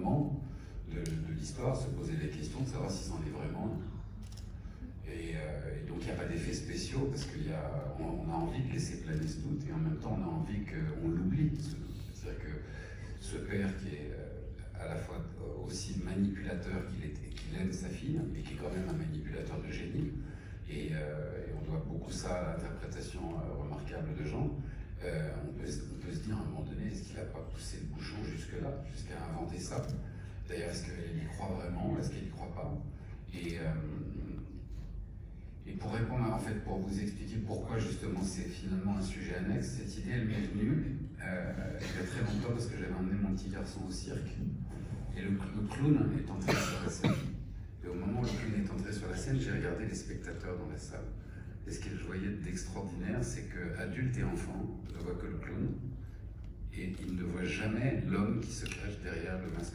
de, l'histoire, se poser la question de savoir si c'en est vraiment et, euh, et donc il n'y a pas d'effets spéciaux parce qu'on on a envie de laisser planer ce doute et en même temps on a envie qu'on l'oublie. C'est-à-dire que ce père qui est euh, à la fois aussi manipulateur qu'il qu'il aime sa fille et qui est quand même un manipulateur de génie, et, euh, on doit beaucoup ça à l'interprétation remarquable de Jean, on peut, on, peut, se dire à un moment donné, est-ce qu'il n'a pas poussé le bouchon jusque-là, jusqu'à inventer ça D'ailleurs, est-ce qu'elle y croit vraiment Est-ce qu'elle n'y croit pas et, et pour répondre, en fait, pour vous expliquer pourquoi justement c'est finalement un sujet annexe, cette idée elle m'est venue euh, il y a très longtemps parce que j'avais emmené mon petit garçon au cirque et le, clown est entré sur la scène. Et au moment où le clown est entré sur la scène, j'ai regardé les spectateurs dans la salle. Et ce que je voyais d'extraordinaire, c'est que adultes et enfants ne voient que le clown ne voient jamais l'homme qui se cache derrière le masque